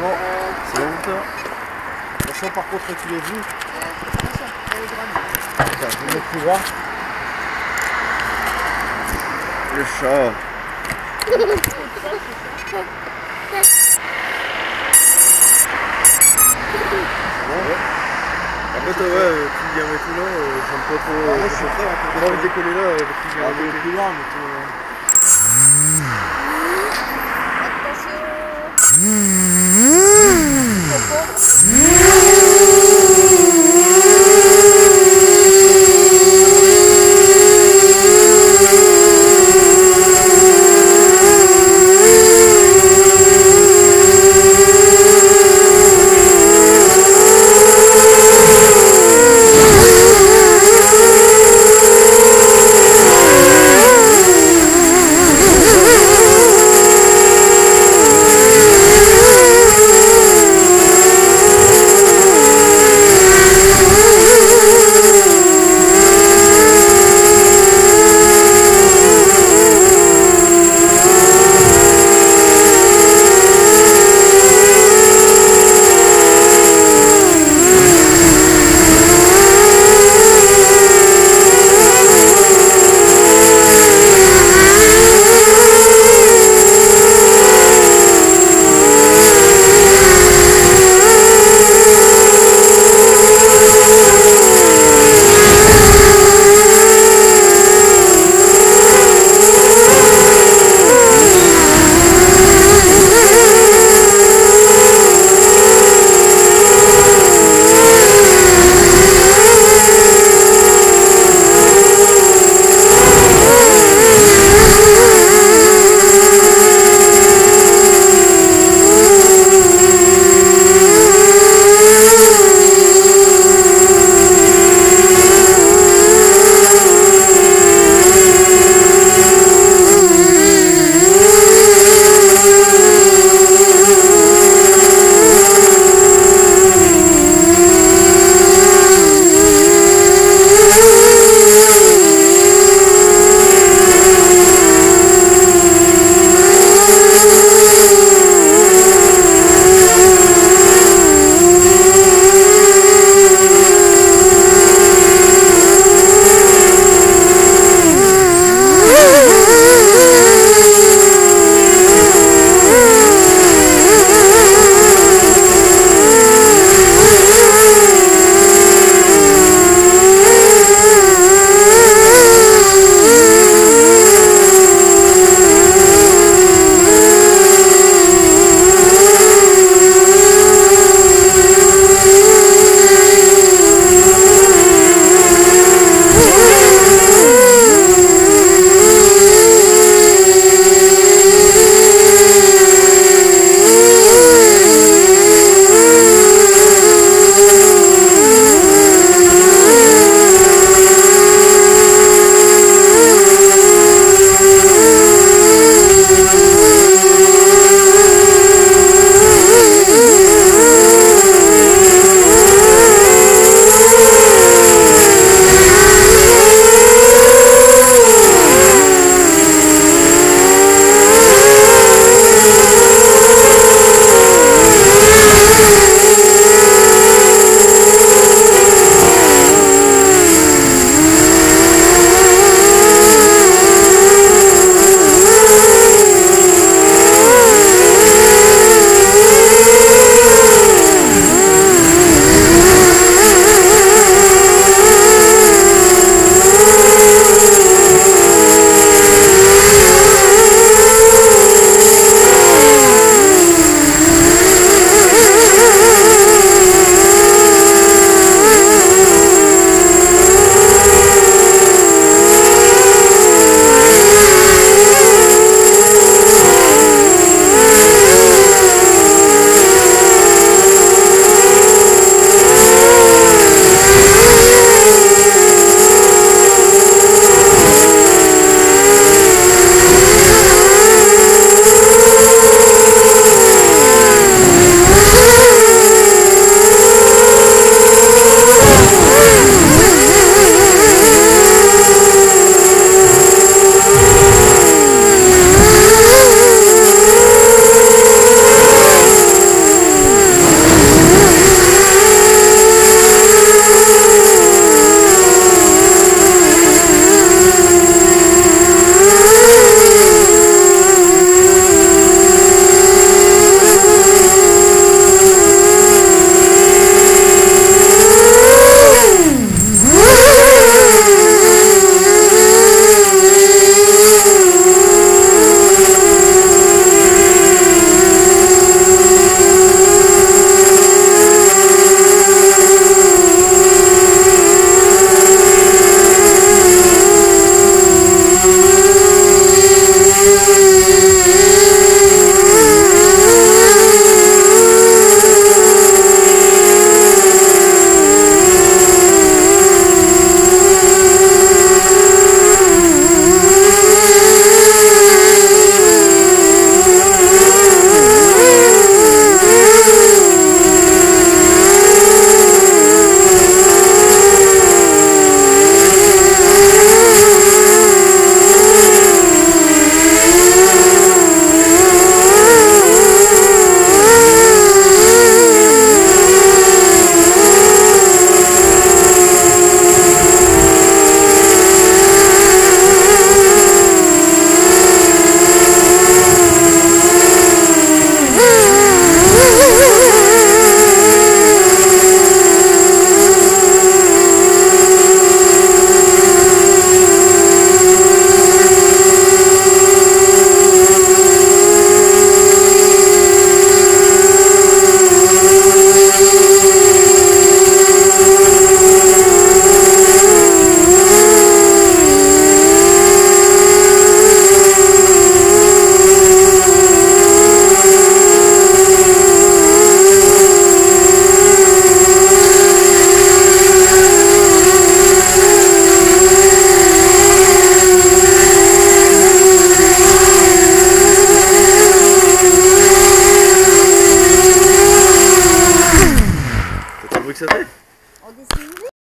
Bon, c'est la hauteur. Attention par contre tu les vues. Attends, je vais mettre plus. Le chat. En fait, ouais, plus gamin tout là, j'aime pas trop. Ah, ouais, suis décoller là, ah, plus loin. Euh, Attention! Cocô.